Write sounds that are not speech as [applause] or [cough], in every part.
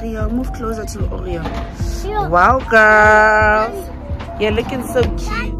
Oreo. Move closer to Oreo. Wow, girl. You're looking so cute.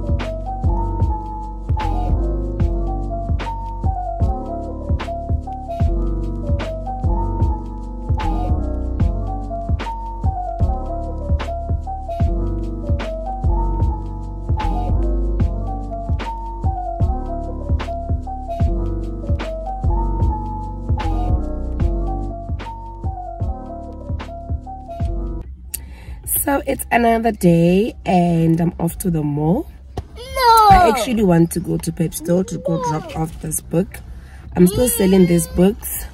It's another day and I'm off to the mall. No. I actually want to go to Pep Store to go drop off this book. I'm still selling these books.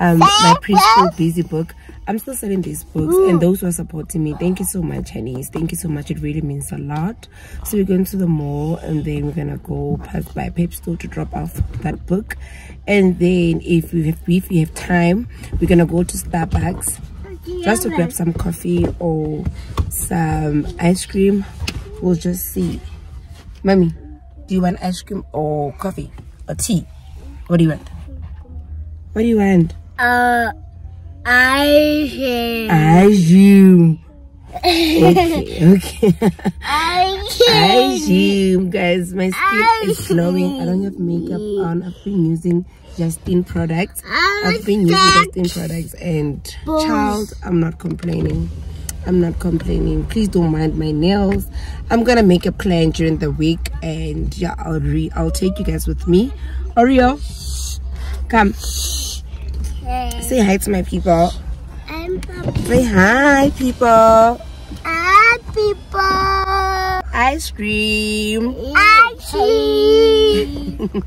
Um, my preschool busy book. I'm still selling these books and those who are supporting me, thank you so much, honeys. Thank you so much. It really means a lot. So we're going to the mall and then we're gonna go past by Pep Store to drop off that book. And then if we have if we have time, we're gonna go to Starbucks just to grab some coffee or some ice cream. We'll just see. Mommy, do you want ice cream or coffee or tea? What do you want? What do you want? Uh, I Ice cream. Okay, [laughs] okay. I Ice cream, guys. My skin is glowing. I don't have makeup on. I've been using Justine products. I've been using Justine products and child, I'm not complaining. I'm not complaining. Please don't mind my nails. I'm gonna make a plan during the week and yeah, I'll re I'll take you guys with me. Oreo, come. Say hi to my people. Say hi, people. People. Ice cream. I see. [laughs]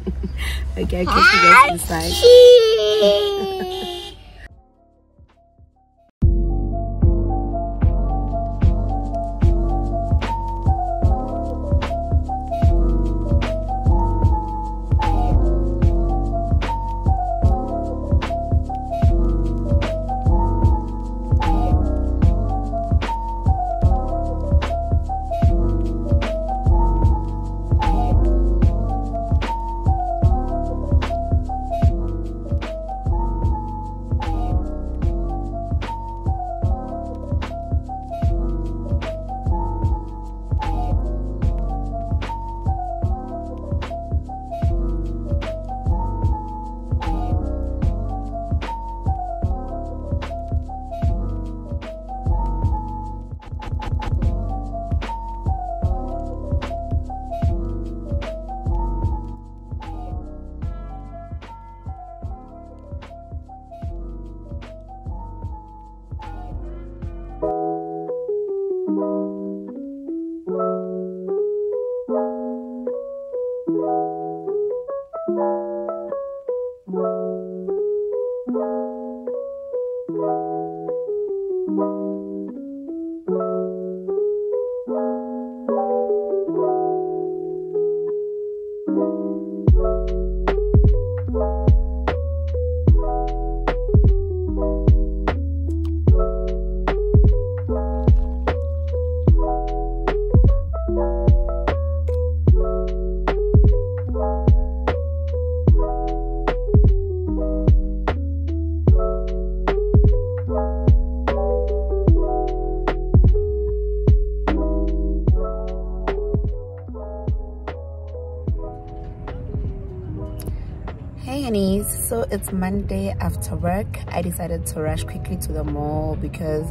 Okay, I'll catch you guys inside. It's Monday after work. I decided to rush quickly to the mall because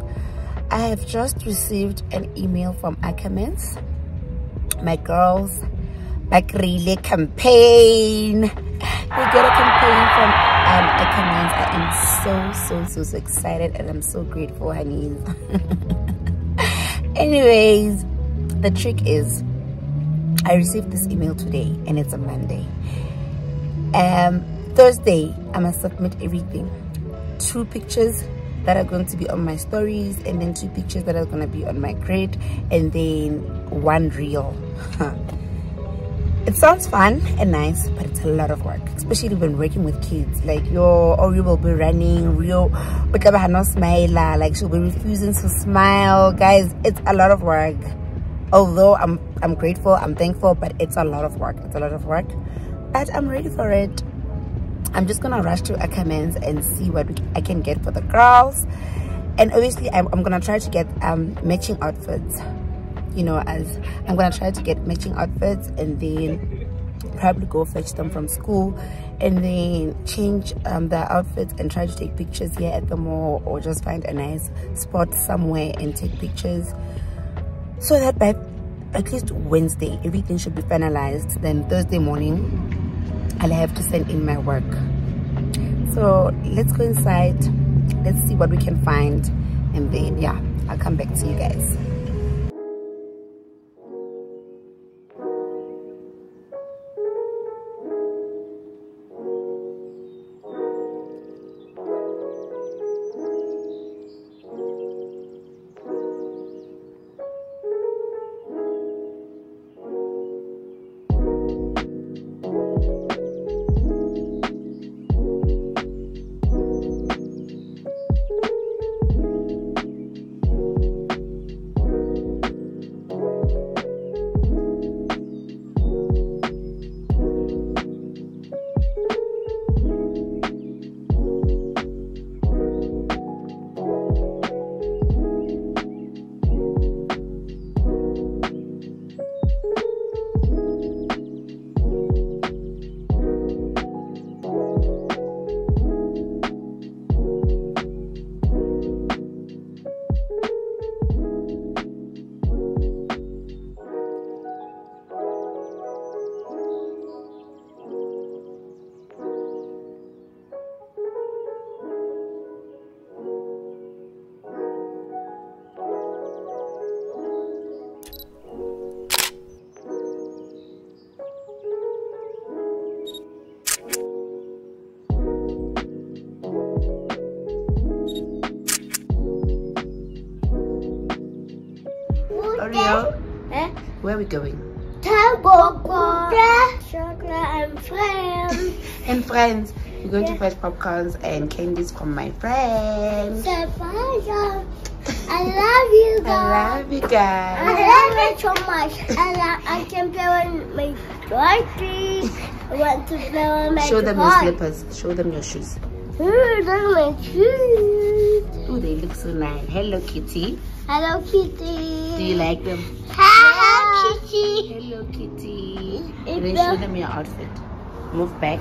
I have just received an email from Ackermans. My girls, back relay campaign. We get a campaign from um, Ackermans. I am so, so, so, so excited and I'm so grateful, honeys. [laughs] Anyways, the trick is I received this email today and it's a Monday um thursday i must submit everything. Two pictures that are going to be on my stories and then two pictures that are going to be on my grid and then one reel. [laughs] It sounds fun and nice but it's a lot of work especially when working with kids. Like your or you will be running real but no smile ah, like she'll be refusing to smile. Guys it's a lot of work. Although i'm i'm grateful i'm thankful but it's a lot of work it's a lot of work. But i'm ready for it i'm just gonna rush to ackermans and see what I can get for the girls. And obviously I'm, I'm gonna try to get um matching outfits you know as i'm gonna try to get matching outfits and then probably go fetch them from school and then change um, their outfits and try to take pictures here at the mall or just find a nice spot somewhere and take pictures. So that by at least wednesday everything should be finalized. Then thursday morning i'll have to send in my work. So let's go inside. Let's see what we can find. And then yeah i'll come back to you guys are we going? Chocolate and friends. [laughs] And friends, we're going to fetch popcorns and candies from my friends. Surprise! I love [laughs] you guys. I love you guys. I love it so much. I love, I can play with my toys. I want to play with my Show them your slippers. Show them your shoes. Ooh, those are my shoes. Oh, they look so nice. Hello, Kitty. Hello, Kitty. Do you like them? Hello, Kitty. Hello, Kitty. It's And then show them your outfit. Move back.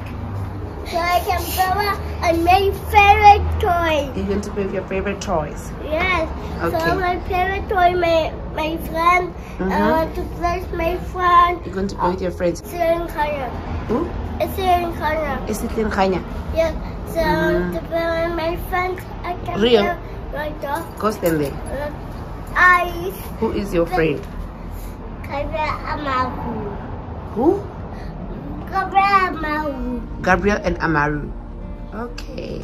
So I can play with my favorite toy. You're going to play with your favorite toys. Yes. Okay. So my favorite toy, my my friend. Mhm. I want to play with my friend. You're going to play with your friends. It's in Kenya. Who? It's in Kenya. Is it in Kenya? Yes. So I want to play with my friends. I can play like that. Go stand there. I Who is your friend? Kabra Amahu. Who? Kabra Amahu. Gabriel and Amaru. Okay.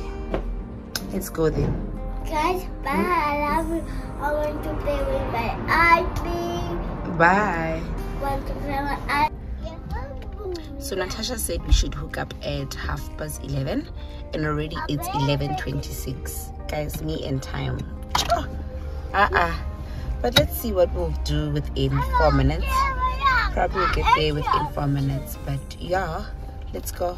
Let's go then. Guys, bye. I love you. I want to play with my iPad. Bye. Want to play with iPad. So Natasha said we should hook up at half past 11 and already it's 11.26. Guys, me and time. Uh-uh. [coughs] But let's see what we'll do within four minutes. Probably get there within four minutes. But yeah, let's go.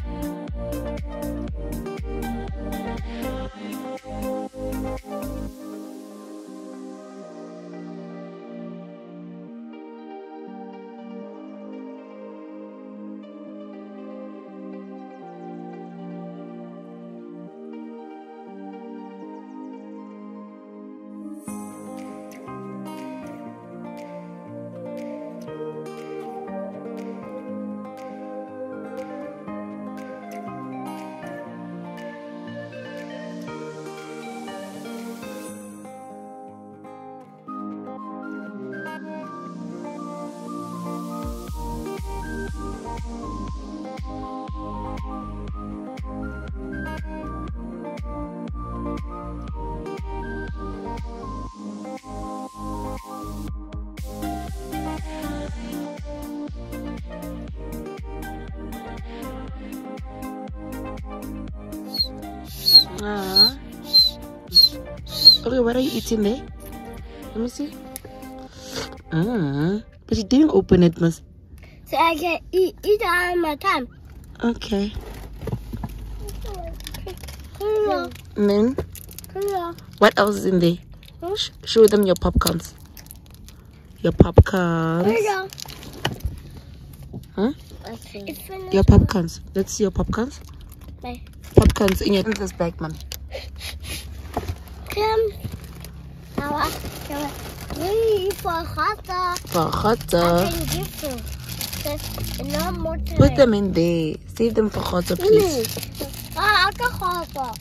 Okay, what are you eating there? Let me see. Ah. But you didn't open it, Miss. So I can eat eat all my time. Okay. Hello. And then, Hello. what else is in there? Hmm? Sh- show them your popcorns. Your popcorns. Hello. Huh? Okay. It's finished. Your popcorns. Let's see your popcorns. Bye. Popcorns in your this bag, man. Come. Now I can we for hot dog. For hot I can give you. No more time. Put them in there. Save them for hot dog, please. Ah, I got hot dog.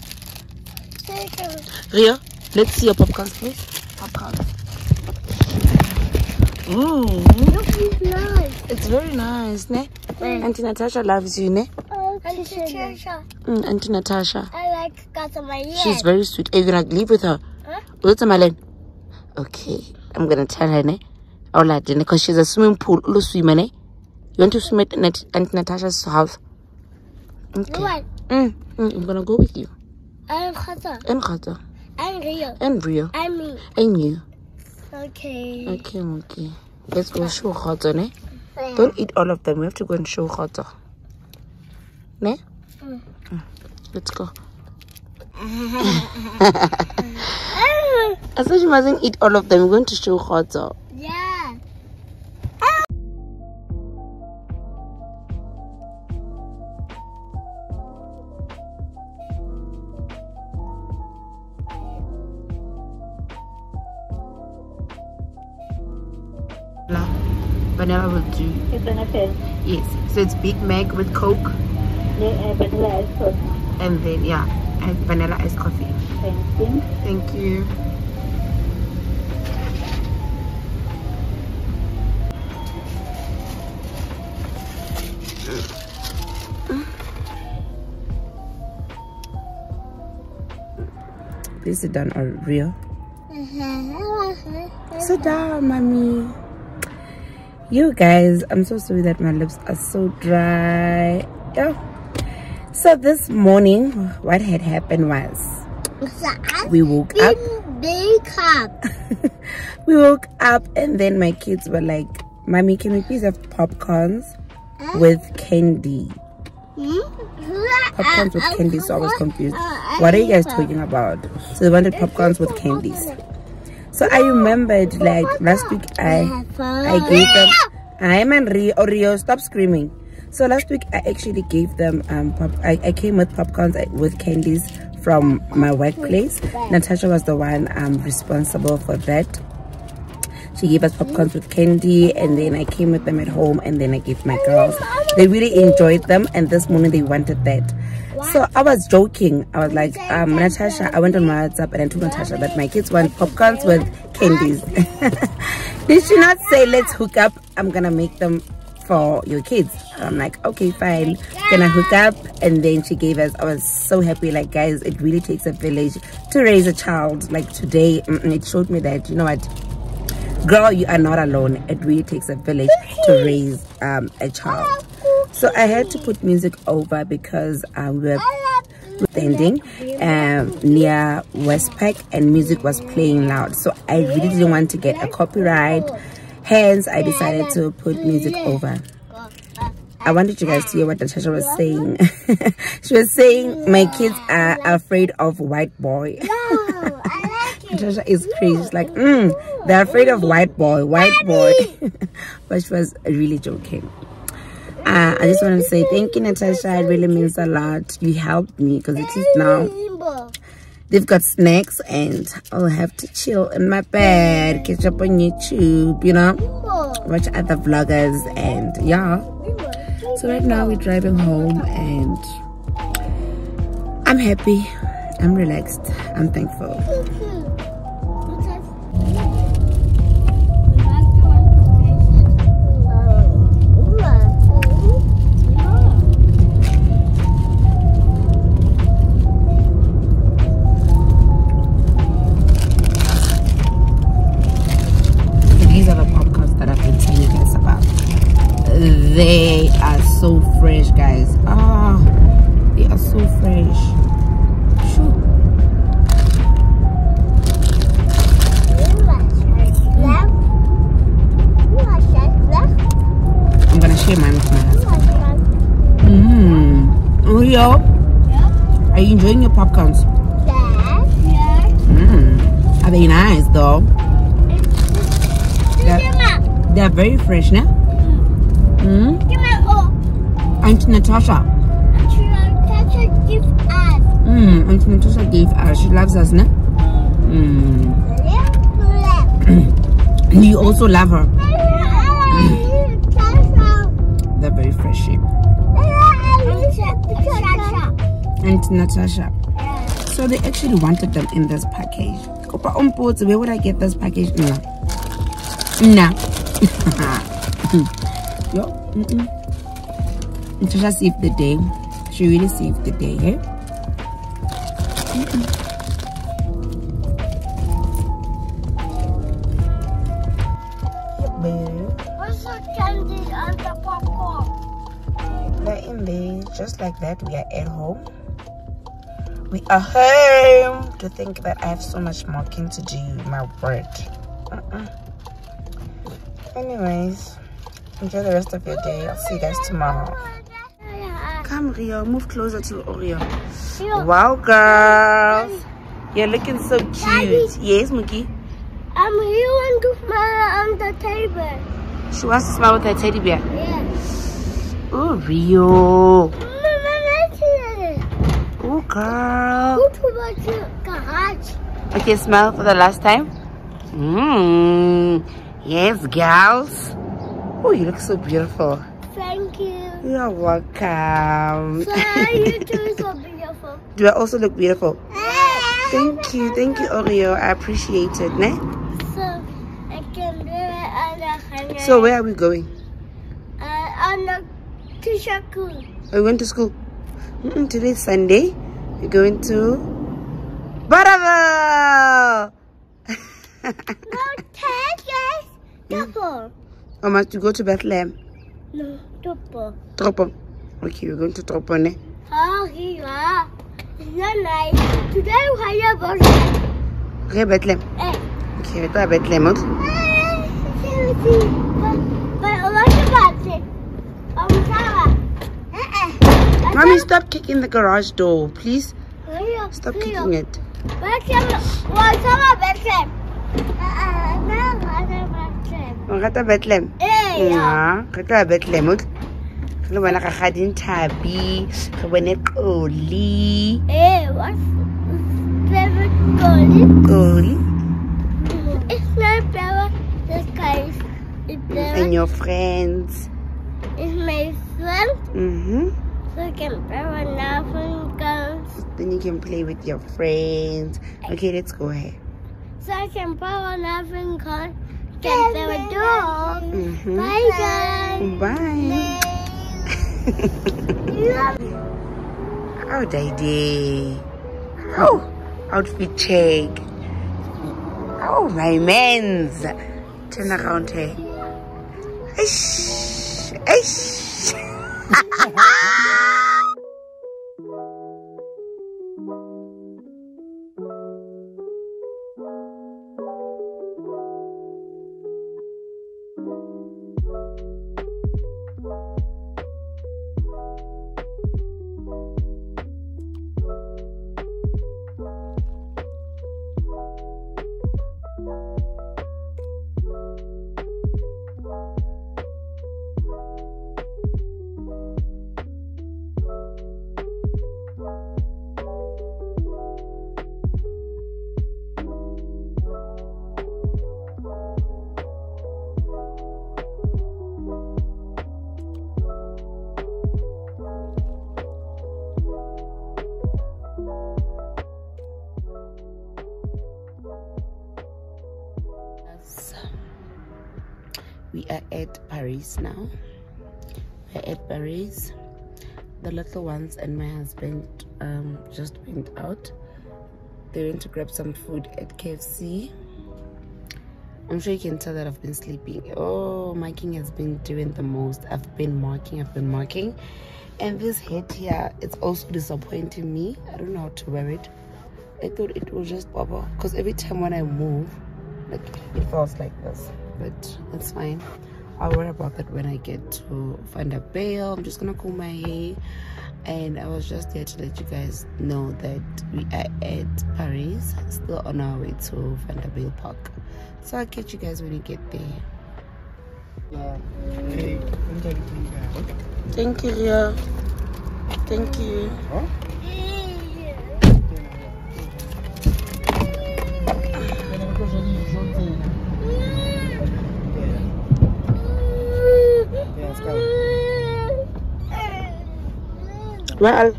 Ria, let's see your popcorns, please. Popcorns. Mmm. Look, it's nice. It's very nice, ne? Mm. Auntie Natasha loves you, ne? Oh, Patricia. Mm, Auntie Natasha. I like got my ear. She's very sweet. Are you gonna leave with her? Huh? What's Malen? Okay, I'm gonna tell her, ne? All that, because she's a swimming pool. Ulo swimmer, ne? You want to swim at Nat- Auntie Natasha's house? Okay. What? Mm, mm, I'm gonna go with you. I'm dog. And Khata. I'm Rio. And Rio. I'm me. And you. Okay. Okay, okay. Let's go show Khata, ne? Don't eat all of them. We have to go and show Khata. Ne? Mm. Mm. Let's go. I said you mustn't eat all of them. We're going to show Khata. yeah. No. Vanilla will do. It's an affair. Yes. So it's Big Mac with Coke Yeah, vanilla ice coffee. And then, yeah, and vanilla iced coffee. Thank you. Thank you. Please sit down, or real. Mm-hmm. Sit down, mommy. You guys, I'm so sorry that my lips are so dry. Yeah. So this morning, what had happened was we woke up. [laughs] We woke up and then my kids were like, Mommy, can we please have popcorns with candy? Popcorns with candy, so I was confused. What are you guys talking about? So they wanted popcorns with candies. So I remembered like last week I I gave them I'm Rio stop screaming. So last week I actually gave them um pop, I, I came with popcorns uh, with candies from my workplace. Natasha was the one um responsible for that. She gave us popcorns with candy and then I came with them at home and then I gave my girls. They really enjoyed them and this morning they wanted that. So I was joking. I was like, um, Natasha, I went on my WhatsApp and I told Natasha that my kids want popcorns with candies. [laughs] Did she not say, let's hook up? I'm to make them for your kids. I'm like, okay, fine. Can I hook up? And then she gave us, I was so happy. Like, guys, it really takes a village to raise a child. Like today, it showed me that, you know what? girl you are not alone it really takes a village to raise um, a child so i had to put music over because um, we were standing um, near westpack and music was playing loud so i really didn't want to get a copyright hence i decided to put music over I wanted you guys to hear what Natasha was saying. [laughs] she was saying, my kids are afraid of white boy. Natasha [laughs] is crazy. She's like, mm, they're afraid of white boy, white boy. [laughs] but she was really joking. Uh, I just want to say thank you, Natasha. It really means a lot. You helped me because it is now. They've got snacks and I'll have to chill in my bed, catch up on YouTube, you know, watch other vloggers and yeah. So right now we're driving home and I'm happy. I'm relaxed. I'm thankful. They're very fresh, no? Mm. Mama. Oh. Auntie Natasha. Natasha give us. Mm. Auntie Natasha gave us. She loves us, no? Mm. Left, left. And you also love her. Natasha. [coughs] They're very fresh. eh? Auntie Natasha. So they actually wanted them in this package. Where would I get this package? No. Nah. [laughs] Yo. Mm-mm. Natasha saved the day. She really saved the day, eh? What's the candy and the popcorn? They're in there just like that. We are at home. We are home. To think that I have so much marking to do, my word. Uh-uh. Anyways, enjoy the rest of your day. I'll see you guys tomorrow. Come, Rio. Move closer to Oreo. Wow, girls. You're looking so cute. Daddy. Yes, Mookie. Um, I'm here on the smile on the table. She wants to smile with her teddy bear. Yes. Oh, Rio. Mama, let's see Oh, girl. Go to the garage. Okay, smile for the last time. Mmm. Yes, girls. Oh, you look so beautiful. Thank you. You're welcome. So [laughs] you two so beautiful. Do I also look beautiful? [laughs] Thank you. Thank you, Oreo. I appreciate it. Ne? So I can do it camera. So, where are we going? uh, on the teacher school. Are we going to school? Mm-mm, today's Sunday. We're going to Butterville. [laughs] No. Double. or oh, must you go to Bethlehem? No, double. Tropo. Okay, we're going to Tropo, ne? Ah, oh, here. It's not nice. Today we have a birthday. Okay, Bethlehem. Eh. Okay, we go to Bethlehem. okay? Eh, but what about it? Um, Sarah. Uh-uh. Mommy, stop kicking the garage door, please. Stop kicking it. Welcome. Welcome, Beckham. Uh-uh. No, Beckham. O rata Bethlehem? Eh, yeah. Ja, ya Bethlehem. okay? Re bona Rakgadi Nthabi, re bone Qoli. Eh, what's favorite goalie? Qoli It's not favorite. This guy is and your friends. It's my friend. Mm-hmm. So I can favorite nothing goes. Then you can play with your friends. Okay, let's go ahead. So I can favorite nothing goes. Can dog. Mm-hmm. Bye, guys. Bye. [laughs] oh, Daddy. Oh, outfit check. Oh, my men's. Turn around here. Ish. Ish. Now. We're at. The little ones and my husband um, just went out. They went to grab some food at KFC. I'm sure you can tell that I've been sleeping. Oh, marking has been doing the most. I've been marking, I've been marking. And this head here, it's also disappointing me. I don't know how to wear it. I thought it was just bubble because every time when I move, like it falls like this. But it's fine. I'll worry about that when I get to find a bail. I'm just gonna comb my hair. and I was just there to let you guys know that we are at Parys, still on our way to Vanderbijlpark. So I'll catch you guys when you get there. Yeah. Okay. Ini. Thank you, Ria. Thank you. Oh? Ya, sekarang. Well,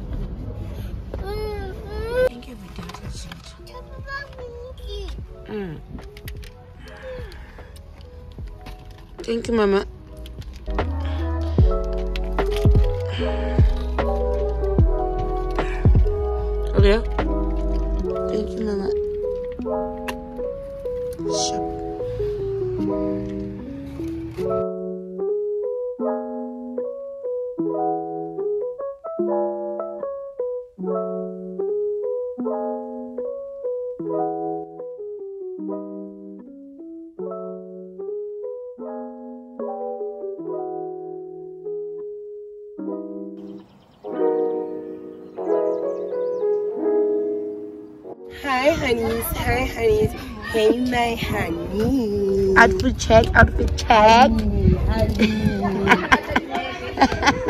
thank you, mm. Thank you, Mama. Hi, honeys. Hi, honeys. Hey, my honey. Outfit check, outfit check. Happy [laughs]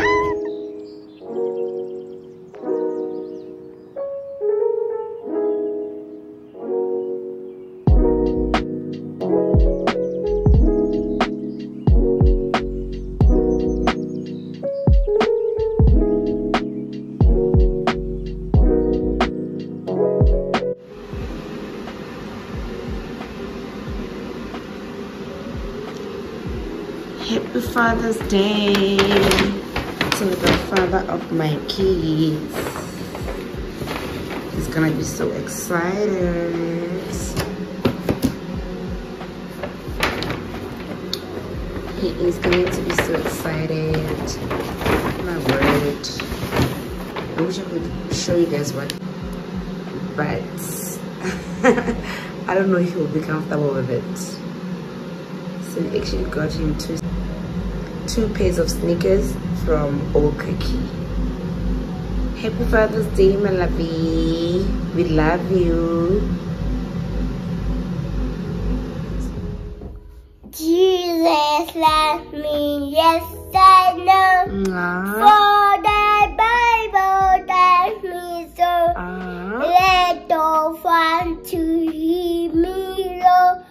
He's gonna be so excited. He is going to be so excited. My word. I wish I could show you guys what, but [laughs] I don't know if he'll be comfortable with it. So we actually got him two two pairs of sneakers from Old Khaki. Happy Father's Day, my lovey. We love you. Jesus loves me, yes I know. Mwah. For the Bible tells me so. Ah. Let all fun to hear me low.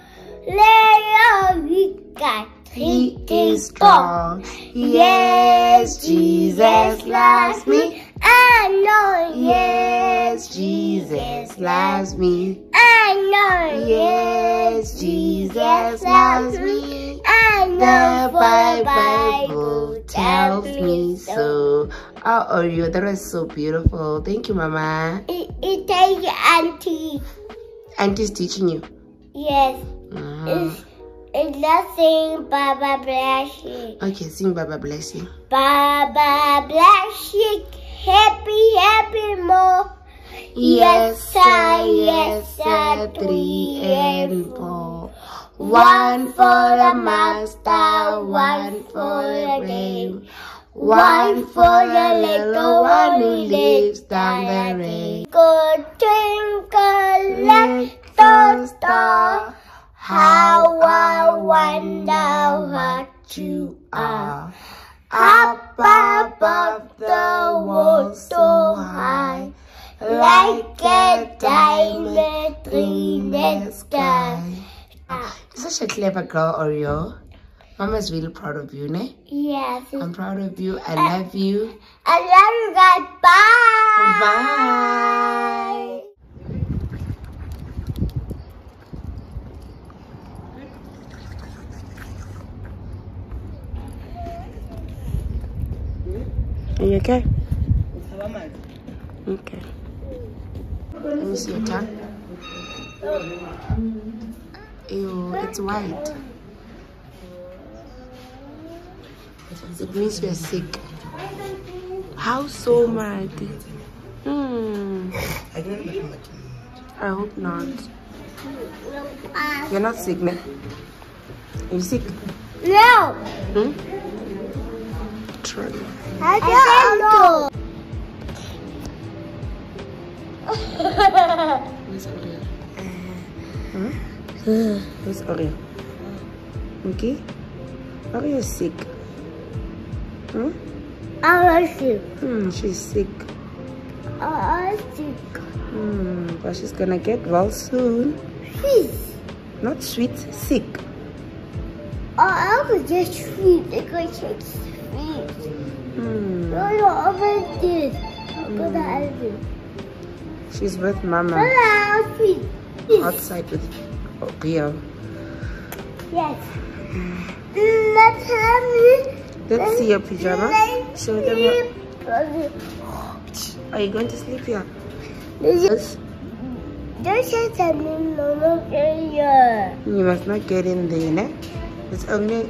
Let your weak God He is strong. Yes, Jesus loves me. I know, Yes, Jesus loves me. I know, Yes, Jesus loves me. I The know, for Bible tells me so. Oh, Oreo, that was so beautiful. Thank you, Mama. It, it takes auntie. Auntie's teaching you. Yes, Ah. it's, it's nothing, Baba bless you. Okay, sing Baba bless you. Baba bless you. Happy, happy more. Yes, sir, yes, sir, three and four. One for the master, one for the game. One for the little one who lives down the lane. Good twinkle, little star. How I wonder what you are. Up above the world so high. Like a diamond in the sky. You're such a clever girl, Oreo. Mama's really proud of you, ne? Yes. I'm proud of you. I uh, love you. I love you guys. Bye. Bye. Are you okay? Okay. Let me see your tongue. Ew, it's white. It means you're sick. How so, mad? Hmm. I hope not. You're not sick, ne? You sick? No. Hmm? Try. I don't know. Where's Oreo? Huh? Where's Oreo? Okay. Oreo is sick. Hmm? I want you. Hmm, she's sick. I want you. Hmm, but she's gonna get well soon. Please. Not sweet, sick. I could just sweet because it's sweet. Hmm. No, want this. I'm gonna have it. She's with Mama Hello, outside with Oreo. Yes. Let's have it. Let's see your pajama. Show them your. Are you going to sleep here? Yes. there's something Mama here. You must not get in there, ne? It's only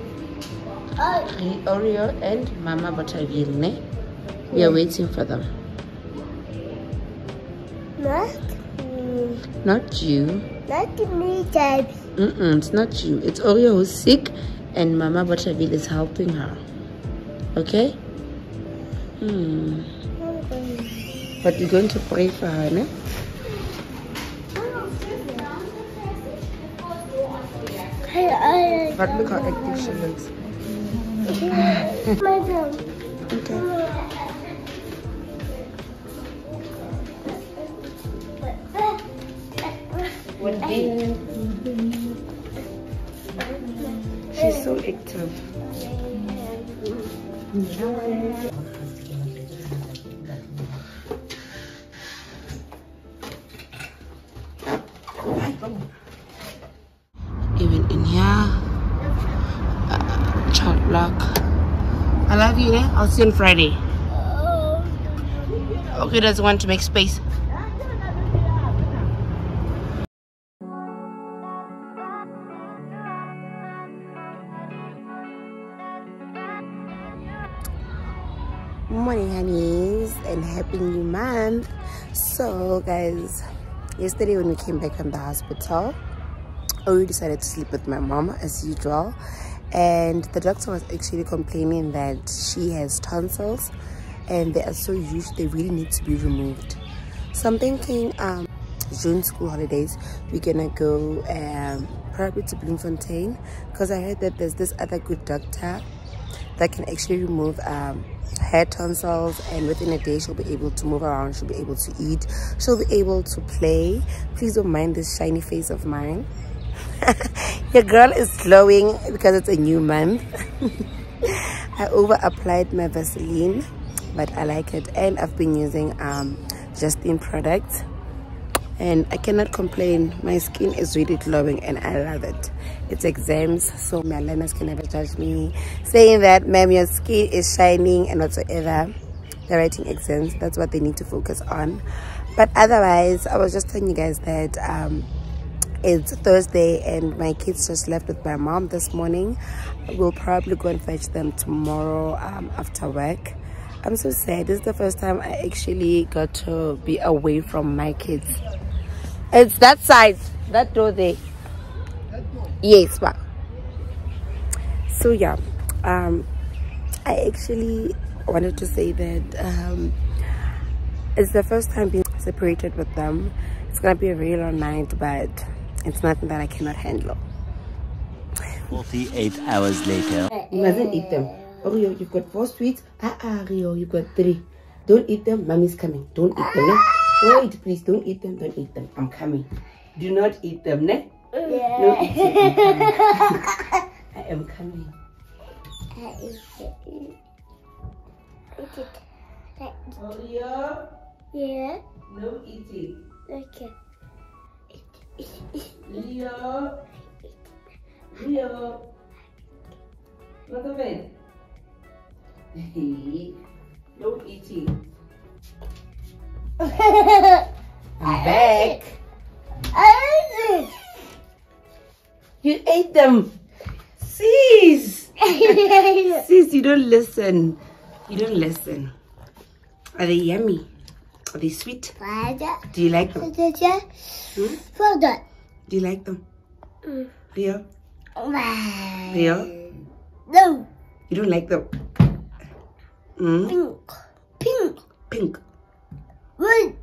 Oreo and Mama Butterville, ne? We are waiting for them. not me. Not you. Not me, Daddy. Mm-mm, it's not you. It's Oreo who's sick and Mama Butterville is helping her. Okay? Hmm. But we're going to pray for her, ne? But look how active she looks. My dog. Okay. She's so active. You, eh? I'll see you on Friday. Okay, doesn't want to make space. Morning, honeys, and happy new month. So, guys, yesterday when we came back from the hospital, I decided to sleep with my mom as usual, and the doctor was actually complaining that she has tonsils and they are so huge they really need to be removed. So I'm thinking um, June school holidays we're gonna go um, probably to Bloemfontein because I heard that there's this other good doctor that can actually remove um, hair tonsils and within a day she'll be able to move around she'll be able to eat she'll be able to play please don't mind this shiny face of mine [laughs] your girl is glowing because it's a new month [laughs] i over applied my vaseline but i like it and i've been using um Justine products and I cannot complain. My skin is really glowing and I love it. It's exams, so my learners can never judge me. Saying that, ma'am, your skin is shining and whatsoever. They're writing exams. That's what they need to focus on. But otherwise, I was just telling you guys that um, it's Thursday and my kids just left with my mom this morning. We'll probably go and fetch them tomorrow um, after work. I'm so sad. This is the first time I actually got to be away from my kids. It's that side, that door there. Yes, ma. So yeah, um, I actually wanted to say that um, it's the first time being separated with them. It's gonna be a really long night, but it's nothing that I cannot handle. 48 hours later. You mustn't eat them. Oh, Rio, you've got four sweets. Ah, ah, Rio, you've got three. Don't eat them. Mommy's coming. Don't eat them, ne? Wait, please. Don't eat them. Don't eat them. I'm coming. Do not eat them, ne? No eating. I'm coming. I am coming. Oh, Rio, Yeah, no eating. okay. Rio. Rio. Not a man. no eating. I'm [laughs] back. [laughs] You ate them. Sis. [laughs] Sis, you don't listen. You don't listen. Are they yummy? Are they sweet? Do you like them? Hmm? Do you like them? Mm. Rio? Rio? No, You don't like them? Mm? pink, pink, Pink. red,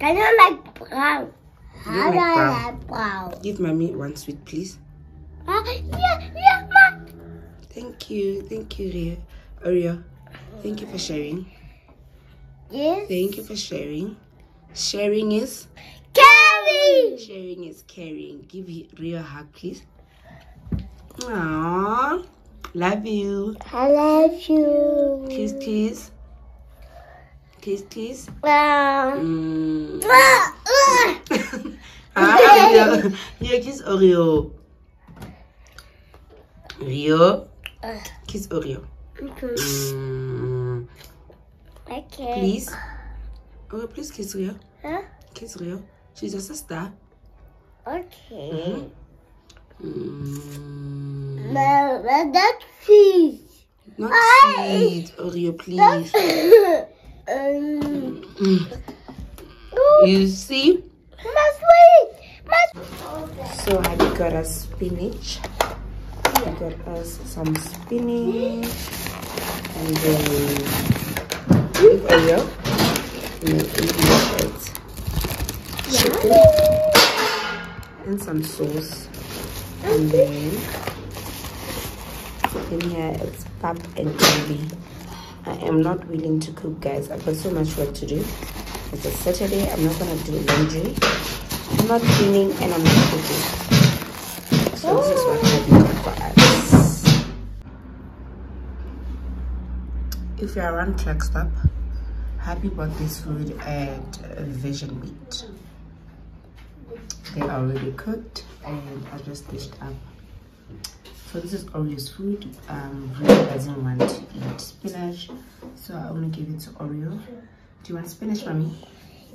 I don't like brown. You I like don't brown. like brown. Give mommy one sweet, please. Uh, yeah, yeah, ma. Thank you. Thank you, Rio. Oreo. Thank you for sharing. Yes. Thank you for sharing. Sharing is Carry. sharing is caring. Give Rio a hug, please. Aww. Love you. I love you. Kiss, kiss. Kiss, kiss. Um, Mm. ah, ah. [laughs] ah, Rio. Rio, kiss Oreo. Rio. Kiss Oreo. Mm. Okay. Please. Oreo, please kiss Rio. Huh? Kiss Rio. She's your sister. Okay. Mm. No, no, that's cheese. Not sweet, Oreo, please. [laughs] um, You see? my sweet. My So I got us spinach. I got us some spinach. And then got chicken. And some sauce. And then in here it's pap and gravy. I am not willing to cook guys. I've got so much work to do. It's a Saturday. I'm not gonna do laundry. I'm not cleaning and I'm not cooking. So this is what I got If you're around Clarkstop, happy bought this food at Vision Meat. They are already cooked and I just dished up. So this is Oreo's food. Um, Rio doesn't want to eat spinach, so I only give it to Oreo. Do you want spinach, mommy?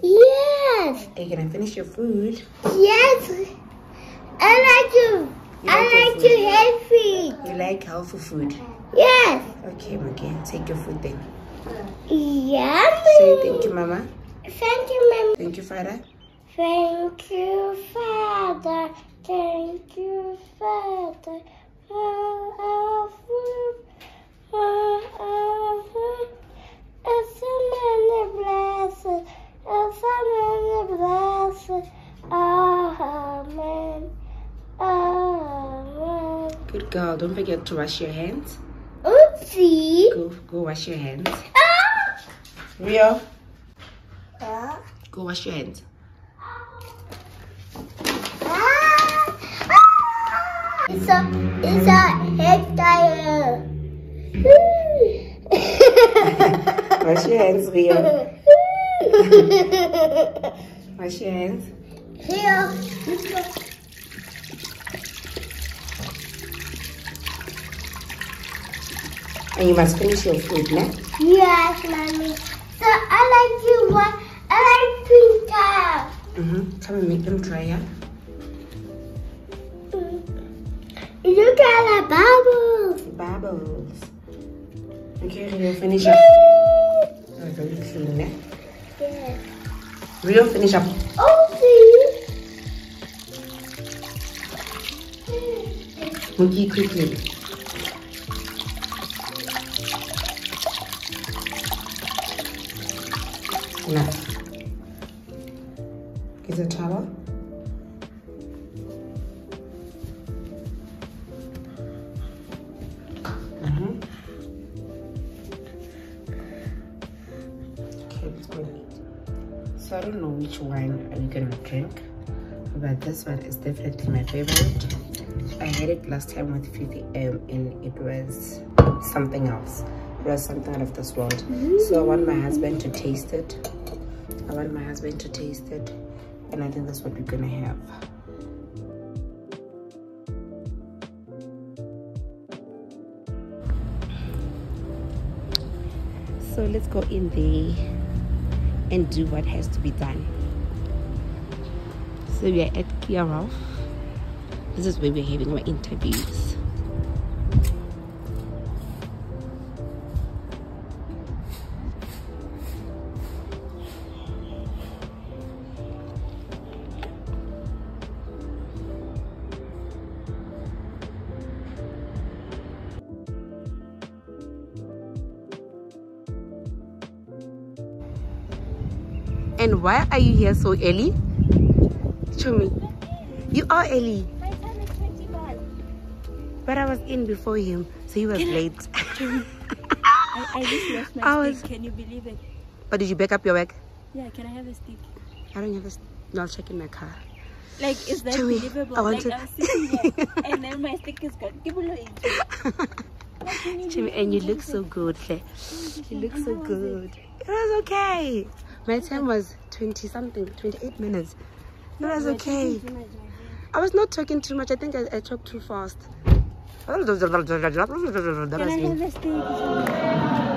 Yes. Hey, can I finish your food? Yes. I like you. You I like like to healthy. You like healthy food? Yes. Okay, okay. Take your food then. Yummy. Say thank you, Mama. Thank you, Mom. Thank you, Father. Thank you, Father. Thank you, Father. For our food, for our food. It's so many blessings. It's so many blessings. Amen. Amen. Good girl. Don't forget to wash your hands. Oopsie. Go, go wash your hands. Ah. Rio, Ah. go wash your hands. Ah. It's a, it's a head tire. [laughs] Wash your hands, Rio. [laughs] Wash your hands. Here. [laughs] And you must finish your food, ne? Yes, mommy. So I like you one. I like pink tire. Mm-hmm. Come and make them dry, yeah? Look at the bubbles. Bubbles. Okay, Rio, finish up. Oh, very clean, ne? Yes. Rio, finish up. Oh, see. Mookie, quickly. Now, get a towel. Okay, let's go and eat. So I don't know which wine are we gonna drink, but this one is definitely my favorite. I had it last time with 50M and it was something else. It was something out of this world. Mm-hmm. So I want my husband to taste it. I want my husband to taste it. And I think that's what we're gonna have. So let's go in there and do what has to be done. So we are at Kia Ralph. This is where we're having our interviews. And why are you here so early? Show me. You are early. My son is 21. But I was in before him, so he was late. [laughs] I, I just [laughs] lost my I stick. was- Can you believe it? but did you back up your bag? Yeah, can I have a stick? I don't have a. No, I'll check in my car. Like, is that me, believable? I want like, to- I'm sitting here [laughs] and then my stick is gone. Give me Jimmy, and you look so good. You look so good. It was okay. My time was 20 something, 28 minutes. It was okay. I was not talking too much. I think I, I talked too fast. Can I have a stick?